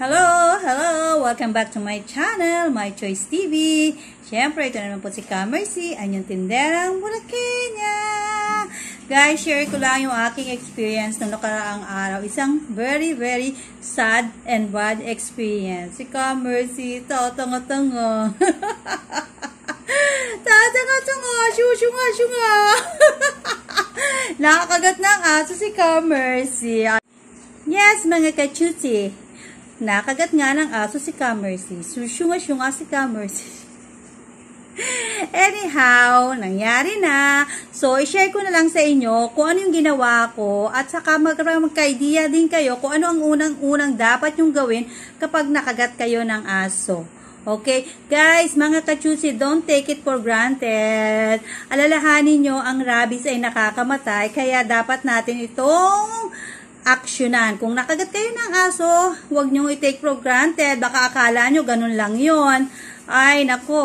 Hello! Hello! Welcome back to my channel, My Choice TV. Siyempre, ito naman po si Kamercy, ang yung tinderang Bulakenya. Guys, share ko lang yung aking experience nung nakaraang araw. Isang very, very sad and bad experience. Si Kamercy, tatanga-tanga. tatanga-tanga, syusyunga-syunga. Nakakagat ng aso si Kamercy. Yes, mga kachuti. Nakagat nga ng aso si Kamercy. Susyunga-syunga si Kamercy. Anyhow, nangyari na. So, i-share ko na lang sa inyo kung ano yung ginawa ko at saka magka-idea din kayo kung ano ang unang-unang dapat yung gawin kapag nakagat kayo ng aso. Okay? Guys, mga kachusi, don't take it for granted. Alalahanin nyo, ang rabies ay nakakamatay, kaya dapat natin itong aksyonan. Kung nakagat kayo ng aso, huwag nyo i-take for granted. Baka akala nyo ganun lang yon Ay, nako.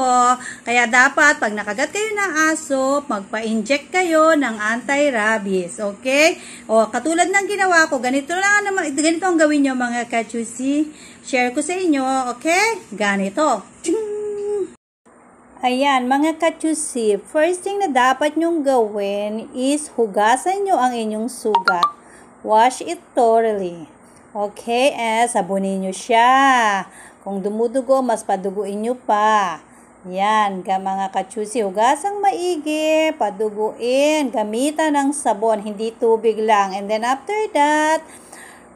Kaya dapat, pag nakagat kayo ng aso, magpa-inject kayo ng anti-rabies. Okay? O, katulad ng ginawa ko, ganito lang naman, ganito ang gawin nyo mga kachusi. Share ko sa inyo, okay? Ganito. Ayan, mga kachusi, first thing na dapat nyong gawin is hugasan nyo ang inyong sugat. Wash it thoroughly. Okay, eh, sabunin nyo siya. Kung dumudugo, mas paduguin nyo pa. Yan, ka mga kachusi, hugasang maigi, paduguin, gamitan ng sabon, hindi tubig lang. And then after that,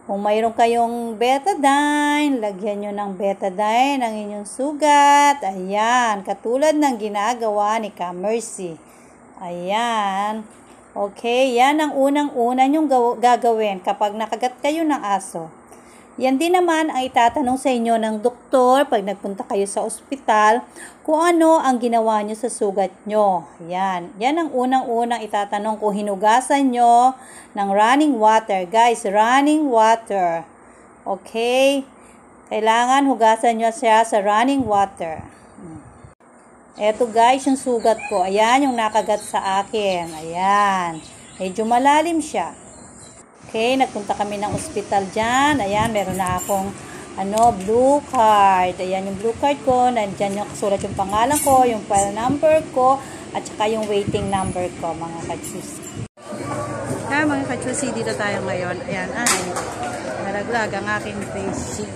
kung mayroon kayong betadine, lagyan nyo ng betadine ang inyong sugat. Ayan, katulad ng ginagawa ni Kamercy. Ayan. Okay, yan ang unang-una nyong gagawin kapag nakagat kayo ng aso. Yan din naman ang itatanong sa inyo ng doktor pag nagpunta kayo sa ospital kung ano ang ginawa nyo sa sugat nyo. Yan. Yan ang unang-unang itatanong kung hinugasan nyo ng running water. Guys, running water. Okay? Kailangan hugasan nyo siya sa running water. Eto guys, yung sugat ko. Ayan, yung nakagat sa akin. Ayan. Medyo malalim siya. Okay, nagpunta kami ng ospital dyan. Ayan, meron na akong ano, blue card. Ayan yung blue card ko. Nandyan yung sulat yung pangalan ko, yung file number ko, at saka yung waiting number ko, mga kachusi. Kaya mga kachusi, dito tayo ngayon. Ayan, ay, naraglag ang aking face sheet.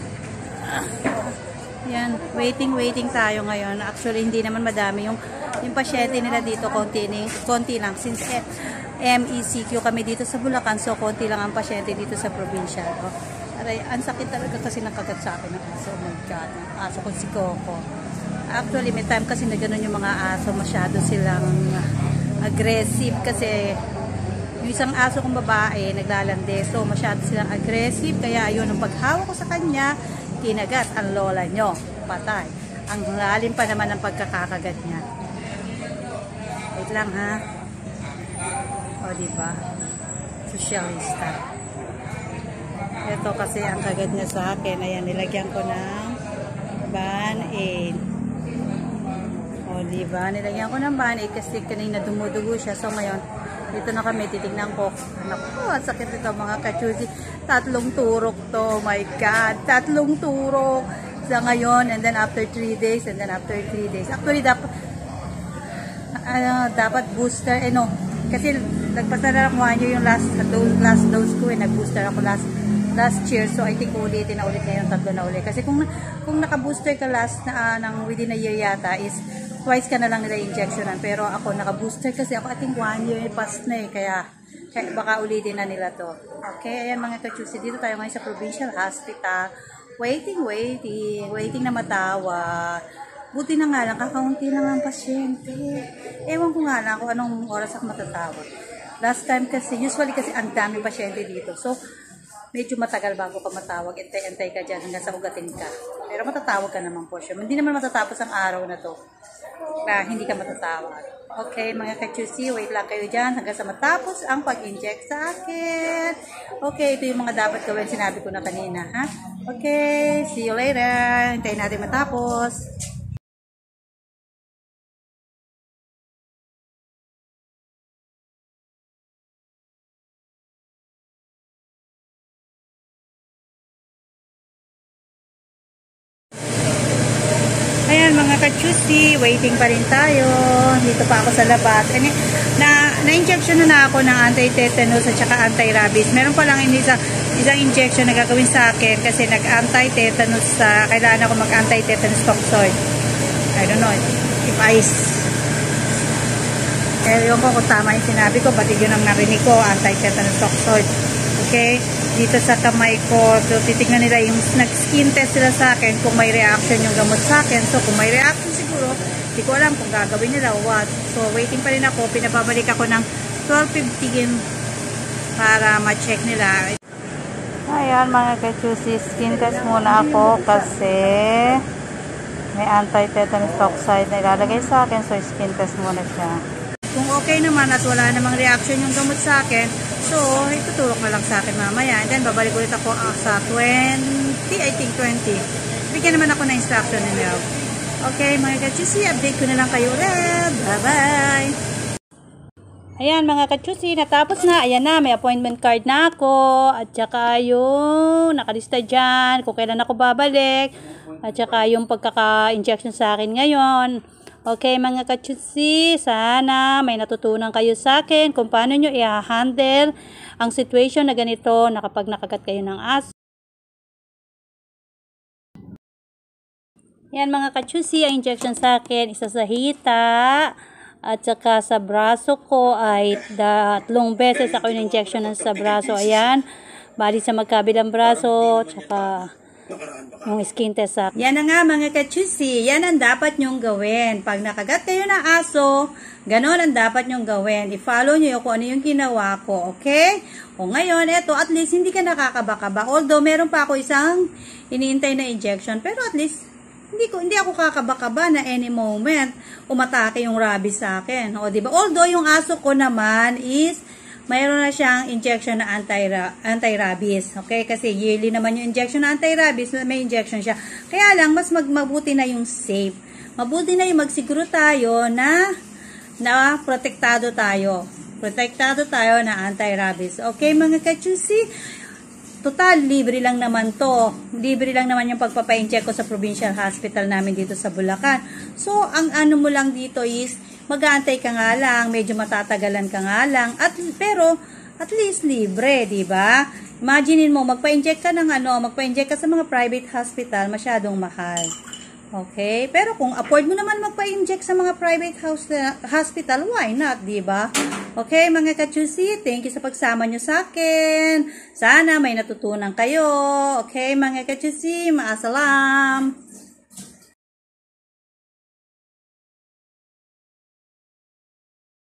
Yan, waiting, waiting tayo ngayon. Actually, hindi naman madami yung yung pasyente nila dito, konti, konti lang. Since eh, MECQ kami dito sa Bulacan, so konti lang ang pasyente dito sa probinsya. Oh. Aray, ang sakit talaga kasi nakagat sa akin ng aso. Oh my God, aso ko si Coco. Actually, may time kasi na ganun yung mga aso, masyado silang aggressive kasi yung isang aso kong babae, naglalande, so masyado silang aggressive, kaya ayun, ang paghawak ko sa kanya, kinagat ang lola nyo. Patay. Ang lalim pa naman ng pagkakakagat niya. Wait lang ha. O diba? Socialista. Ito kasi ang kagat niya sa akin. Ayan, nilagyan ko ng ban-aid. O diba? Nilagyan ko ng ban-aid kasi kanina dumudugo siya. So ngayon, dito na kami, titignan ko. Naku, sakit ito mga kachusi. Tatlong turok to. My God. Tatlong turok sa ngayon. And then after 3 days. And then after 3 days. Actually, dapat uh, dapat booster. Eh no. Kasi nagpasa na ako yung last dose, last dose ko. Eh. Nag-booster ako last last year. So, I think ulitin na ulit ngayon. Tatlo na ulit. Kasi kung, kung naka-booster ka last na, uh, ng within a year yata is twice ka na lang nila injectionan. Pero ako, naka-booster kasi ako, I think one year past na eh. Kaya, kaya baka ulitin na nila to. Okay, ayan mga kachusi. Dito tayo ngayon sa provincial hospital. Waiting, waiting. Waiting na matawa. Buti na nga lang, kakaunti lang ang pasyente. Ewan ko nga lang kung anong oras ako matatawag. Last time kasi, usually kasi ang dami pasyente dito. So, medyo matagal bago ka matawag. Antay-antay ka dyan hanggang sa ugatin ka. Pero matatawag ka naman po siya. Hindi naman matatapos ang araw na to na hindi ka matatawag. Okay, mga kachusi, wait lang kayo dyan hanggang sa matapos ang pag-inject sa akin. Okay, ito yung mga dapat gawin. Sinabi ko na kanina, ha? Okay, see you later. Hintayin natin matapos. Kachusi, waiting pa rin tayo. Dito pa ako sa labas. And, na, na-injection na, na ako ng anti-tetanus at saka anti-rabies. Meron pa lang isang, isang injection na gagawin sa akin kasi nag-anti-tetanus sa, kailangan ako mag-anti-tetanus toxoid. I don't know if I eh, yung ko kung tama yung sinabi ko, pati yun ang narinig ko, anti-tetanus toxoid. Okay? Dito sa kamay ko, so titignan nila yung nag-skin test sila sa akin kung may reaction yung gamot sa akin. So, kung may reaction siguro, hindi ko alam kung gagawin nila what. So, waiting pa rin ako. Pinababalik ako ng 12.15 para ma-check nila. Ayan mga kachusi, skin test muna ako kasi may anti-tetanus toxoid na ilalagay sa akin. So, skin test muna siya. Kung okay naman at wala namang reaction yung gamot sa akin, so itutulok na lang sa akin mamaya. And then babalik ulit ako uh, sa 20, I think 20. Bigyan naman ako ng instruction ni Mel. Okay, mga kachusi, update ko na lang kayo ulit. Bye-bye! Ayan mga kachusi, natapos na. Ayan na, may appointment card na ako. At saka yung nakalista dyan, kung kailan ako babalik. At saka yung pagkaka-injection sa akin ngayon. Okay mga kachutsi, sana may natutunan kayo sa akin kung paano nyo i-handle ang situation na ganito na kapag nakagat kayo ng aso. Yan mga kachutsi, ang injection sa akin, isa sa hita at saka sa braso ko ay tatlong beses ako yung injection sa braso. Ayan, bali sa magkabilang braso, tsaka yung skin test up. Yan na nga mga kachusi, yan ang dapat nyong gawin. Pag nakagat kayo ng aso, ganon ang dapat nyong gawin. I-follow nyo kung ano yung ginawa ko, okay? O ngayon, eto, at least hindi ka nakakabakaba. Although, meron pa ako isang iniintay na injection, pero at least, hindi ko hindi ako kakabakaba na any moment umatake yung rabies sa akin. O, di ba? Although, yung aso ko naman is mayroon na siyang injection na anti-rabies. Okay? Kasi yearly naman yung injection na anti-rabies, may injection siya. Kaya lang, mas mag mabuti na yung safe. Mabuti na yung magsiguro tayo na na protektado tayo. Protektado tayo na anti-rabies. Okay, mga kachusi? Total, libre lang naman to. Libre lang naman yung pagpapa-inject ko sa provincial hospital namin dito sa Bulacan. So, ang ano mo lang dito is, mag-aantay ka nga lang, medyo matatagalan ka nga lang, at, pero at least libre, di ba? Imaginein mo, magpa-inject ka ng ano, magpa-inject ka sa mga private hospital, masyadong mahal. Okay? Pero kung afford mo naman magpa-inject sa mga private house, hospital, why not, di ba? Okay, mga kachusi, thank you sa pagsama nyo sa akin. Sana may natutunan kayo. Okay, mga kachusi, maasalam.